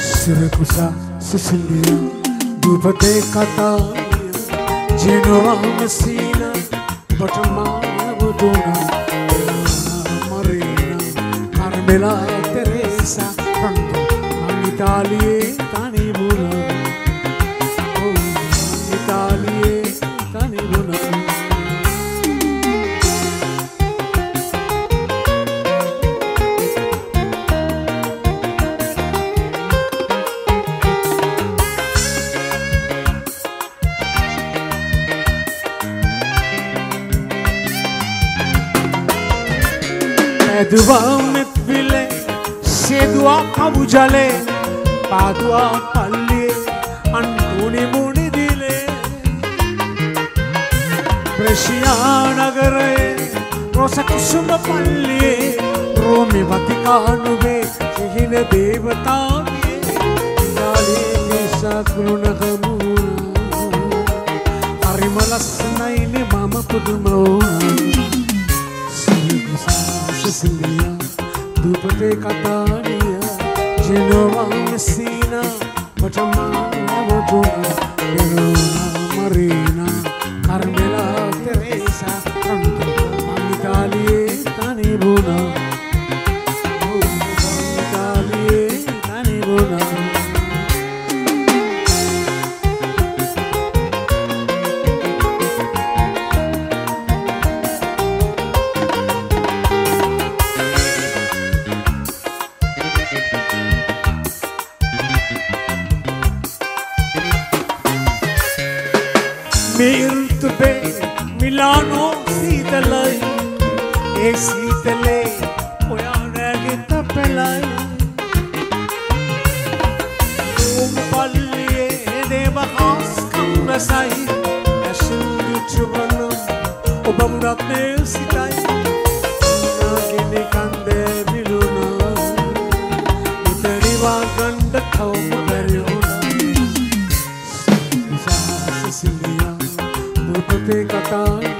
Siracusa, Sicilia, Dupate Catania, Genoa, Messina, Batama, Bodona, Marina, Carmela, Teresa, Tanto, ඇදවා මෙත්විලේ සේදවා කවුජලේ පාදවා පල්ලියේ අන්ටුනි මුණිදිලේ ප්‍රශියානගරයේ රොසකුසුම පල්ලියේ රෝමි වතිකානුවේ සිහින දේවතාවේ ඉතාලියේ නිසා කුළුණකමුණ හරිම ලස්සනයිනේ මම පුදුම. වුණා te kataria Genoa Messina Guatemala Motuna Verona Marina Carmela Teresa Franco, Mamita Lieta Nebuna Mirtbe Milano සීතලයි. ඒ සීතලේ ඔයානෑගේ තපෙලයි ඕම පල්ලියේ දේවහාස්කම් රසයි ඇසුම් යුචුවන ඔබ මුරක්නේ සිතයි. Dupate Catania,